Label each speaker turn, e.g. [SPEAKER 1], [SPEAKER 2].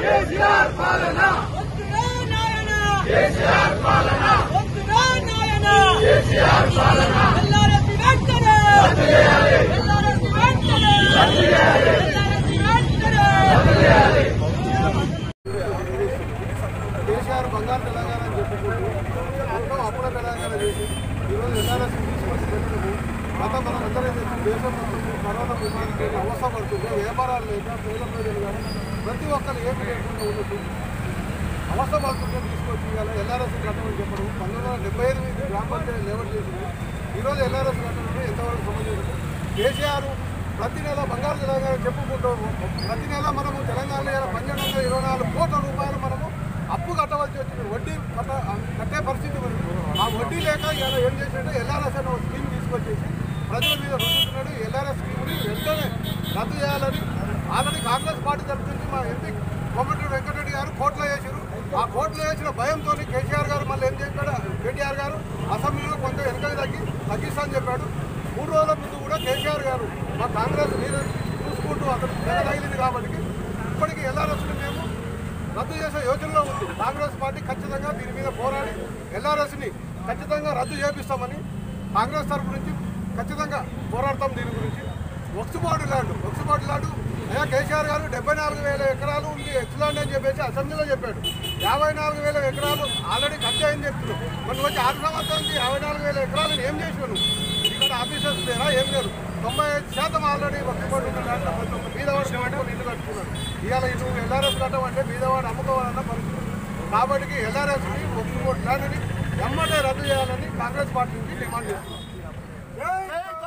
[SPEAKER 1] కేసీఆర్ పాలన కేసీఆర్ పాలన కేసీఆర్ పాలన
[SPEAKER 2] కేసీఆర్ బంగారు తెలంగాణ అని చెప్పుకుంటూ మొత్తం తెలంగాణ చేసి ఈరోజు ఎన్ఆర్ మనం అందరం దేశం మొత్తం కరోనా అవసరపడుతుంది వ్యాపారాలు లేక పేద ప్రజలు కానీ ప్రతి ఒక్కరు ఏమి లేకుండా ఉండదు అవసరపడుతుంటే తీసుకొచ్చి ఇవాళ ఎల్ఆర్ఎస్ కట్టమని చెప్పడం పంతొమ్మిది వందల డెబ్బై ఎనిమిది గ్రామ పంచాయతీ లేవర్ చేసింది ఈరోజు ఎల్ఆర్ఎస్ కట్టమంటే ఎంతవరకు సంబంధించింది కేసీఆర్ ప్రతి నెల బంగారు తెలంగాణ చెప్పుకుంటాము ప్రతి నెల మనము తెలంగాణ పన్నెండు వందల ఇరవై నాలుగు కోట్ల రూపాయలు మనము అప్పు కట్టవలసి వచ్చింది వడ్డీ కట్ట కట్టే పరిస్థితి ఉంది ఆ వడ్డీ లేక ఇలా ఏం చేసినట్టు ఎల్ఆర్ఎస్ అనే ఒక స్కీమ్ తీసుకొచ్చేసి ప్రజల మీద రుచుతున్నాడు ఎల్ఆర్ఎస్ స్కీమ్ని వెంటనే రద్దు చేయాలని ఆల్రెడీ కాంగ్రెస్ పార్టీ తరఫు మా ఎంపీ కొమ్మటి వెంకటరెడ్డి గారు కోర్టులో వేసారు ఆ కోర్టులో వేసిన భయంతో కేసీఆర్ గారు మళ్ళీ ఏం చెప్పాడు? కేటీఆర్ గారు అసెంబ్లీలో కొంత వెనుకకి తగ్గి తగ్గిస్తానని చెప్పాడు. మూడు రోజుల ముందు కూడా కేసీఆర్ గారు మా కాంగ్రెస్ మీరు చూసుకుంటూ అతను తెగ తగిలింది కాబట్టి ఇప్పటికీ ఎల్ఆర్ఎస్ని మేము రద్దు చేసే యోచనలో ఉంది. కాంగ్రెస్ పార్టీ ఖచ్చితంగా దీని మీద పోరాడి ఎల్ఆర్ఎస్ని ఖచ్చితంగా రద్దు చేపిస్తామని కాంగ్రెస్ తరఫు నుంచి ఖచ్చితంగా పోరాడతాం దీని గురించి. వక్సుబాటు ల్యాండ్ వక్సుబాటు ల్యాండ్ అయ్యా కేసీఆర్ గారు డెబ్బై నాలుగు వేల ఎకరాలు ఉంది ఎక్స్లాండ్ అని చెప్పేసి అసెంబ్లీలో చెప్పాడు. యాభై నాలుగు వేల ఎకరాలు ఆల్రెడీ ఖర్చు అని చెప్తున్నాడు. మనం వచ్చి ఆరు సంవత్సరానికి యాభై నాలుగు వేల ఎకరాలు ఏం చేసాను ఇక్కడ ఆఫీసర్స్ లేరా? ఏం లేరు. తొంభై ఐదు శాతం ఆల్రెడీ వక్సుబాటు ఉన్న ల్యాండ్ బీదవాడు ఇల్లు కట్టుకున్నాడు. ఇవాళ నువ్వు ఎల్ఆర్ఎస్ కట్టమంటే బీదవాడు అమ్ముకోవాలన్న పరిస్థితి కాబట్టి ఎల్ఆర్ఎస్ని ఒక్కొక్క ల్యాండ్ని ఎమ్మటే రద్దు చేయాలని కాంగ్రెస్ పార్టీ నుంచి డిమాండ్ చేస్తున్నారు Hey!